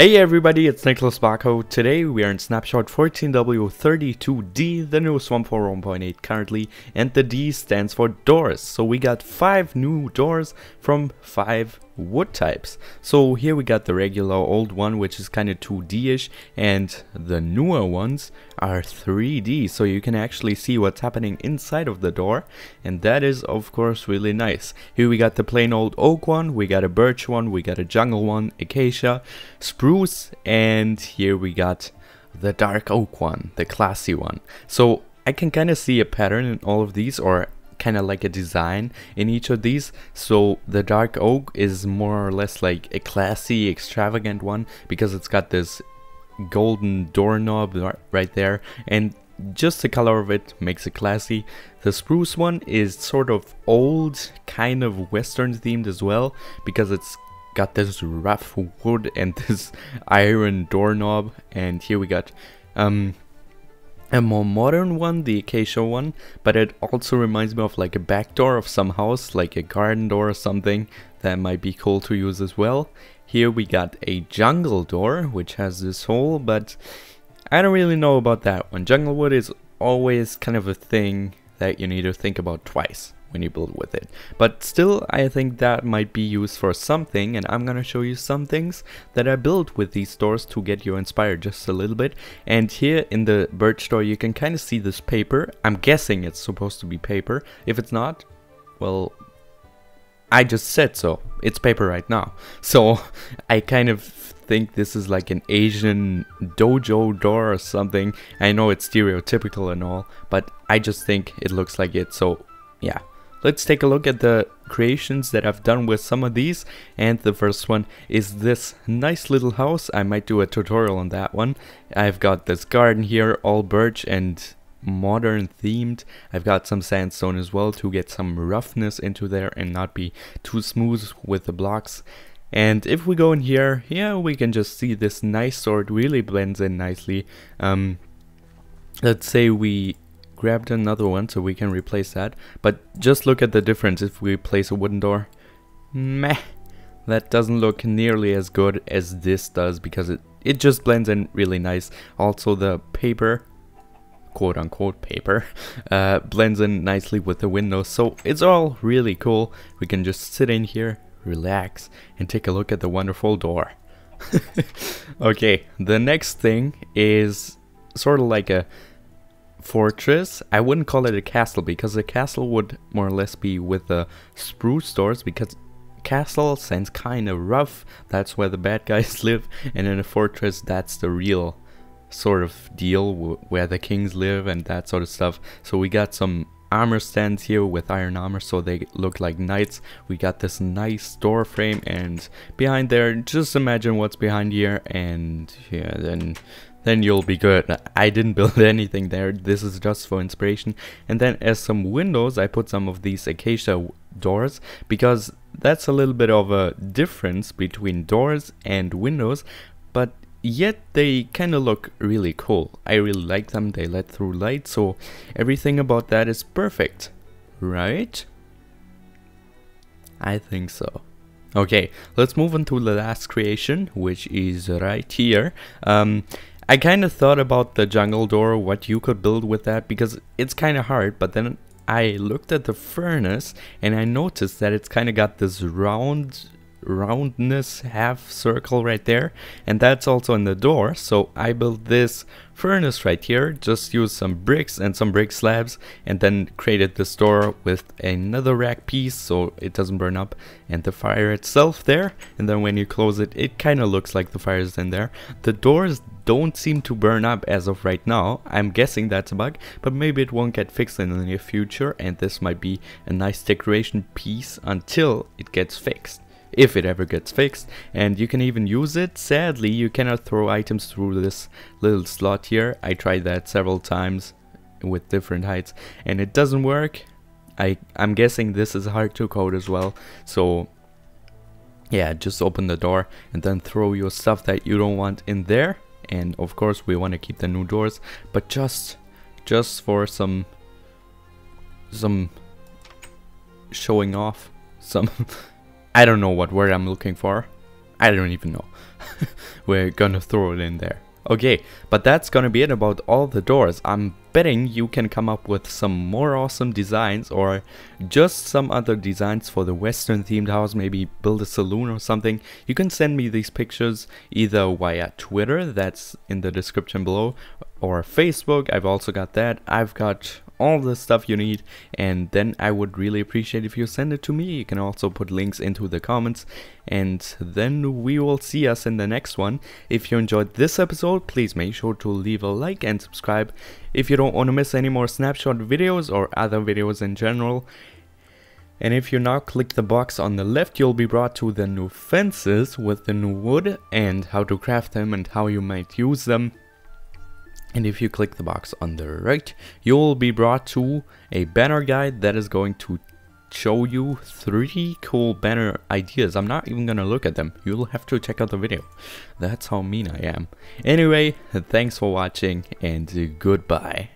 Hey everybody, it's Niclas Blocko. Today we are in snapshot 14W32D, the newest one for 1.8 currently, and the D stands for doors. So we got 5 new doors from 5 wood types. So here we got the regular old one which is kind of 2D-ish and the newer ones are 3D so you can actually see what's happening inside of the door and that is of course really nice. Here we got the plain old oak one, we got a birch one, we got a jungle one, acacia, spruce and here we got the dark oak one, the classy one. So I can kind of see a pattern in all of these or kind of like a design in each of these. So the dark oak is more or less like a classy, extravagant one because it's got this golden doorknob right there and just the color of it makes it classy. The spruce one is sort of old, kind of western themed as well because it's got this rough wood and this iron doorknob and here we got um a more modern one, the acacia one, but it also reminds me of like a back door of some house, like a garden door or something that might be cool to use as well. Here we got a jungle door, which has this hole, but I don't really know about that one. Jungle wood is always kind of a thing that you need to think about twice when you build with it. But still, I think that might be used for something and I'm gonna show you some things that I built with these doors to get you inspired just a little bit. And here in the birch door you can kind of see this paper. I'm guessing it's supposed to be paper. If it's not, well, I just said so. It's paper right now. So I kind of think this is like an Asian dojo door or something. I know it's stereotypical and all, but I just think it looks like it. So yeah, Let's take a look at the creations that I've done with some of these and the first one is this nice little house. I might do a tutorial on that one. I've got this garden here all birch and modern themed. I've got some sandstone as well to get some roughness into there and not be too smooth with the blocks. And if we go in here, yeah, we can just see this nice sword really blends in nicely. Um, let's say we grabbed another one so we can replace that. But just look at the difference if we place a wooden door. Meh. That doesn't look nearly as good as this does because it, it just blends in really nice. Also the paper, quote unquote paper, uh, blends in nicely with the windows. So it's all really cool. We can just sit in here, relax, and take a look at the wonderful door. okay, the next thing is sort of like a fortress. I wouldn't call it a castle because a castle would more or less be with the spruce doors because castle sounds kind of rough. That's where the bad guys live and in a fortress that's the real sort of deal where the kings live and that sort of stuff. So we got some armor stands here with iron armor so they look like knights. We got this nice door frame and behind there just imagine what's behind here and yeah then then you'll be good. I didn't build anything there, this is just for inspiration. And then as some windows, I put some of these acacia doors because that's a little bit of a difference between doors and windows, but yet they kind of look really cool. I really like them, they let through light, so everything about that is perfect, right? I think so. Okay, let's move on to the last creation, which is right here. Um, I kind of thought about the jungle door, what you could build with that, because it's kind of hard, but then I looked at the furnace and I noticed that it's kind of got this round roundness half circle right there and that's also in the door so I built this furnace right here just used some bricks and some brick slabs and then created this door with a netherrack piece so it doesn't burn up and the fire itself there and then when you close it it kind of looks like the fire is in there. The doors don't seem to burn up as of right now. I'm guessing that's a bug, but maybe it won't get fixed in the near future and this might be a nice decoration piece until it gets fixed. If it ever gets fixed, and you can even use it. Sadly, you cannot throw items through this little slot here. I tried that several times with different heights and it doesn't work. I, I'm guessing this is hard to code as well, so yeah, just open the door and then throw your stuff that you don't want in there and of course we want to keep the new doors but just just for some some showing off some I don't know what word I'm looking for I don't even know. We're gonna throw it in there. Okay, but that's gonna be it about all the doors. I'm betting you can come up with some more awesome designs or just some other designs for the western themed house, maybe build a saloon or something. You can send me these pictures either via Twitter, that's in the description below, or Facebook, I've also got that. I've got all the stuff you need and then I would really appreciate if you send it to me. You can also put links into the comments and then we will see us in the next one. If you enjoyed this episode, please make sure to leave a like and subscribe if you don't want to miss any more snapshot videos or other videos in general. And if you now click the box on the left, you'll be brought to the new fences with the new wood and how to craft them and how you might use them. And if you click the box on the right, you'll be brought to a banner guide that is going to show you three cool banner ideas. I'm not even gonna look at them. You'll have to check out the video. That's how mean I am. Anyway, thanks for watching and goodbye.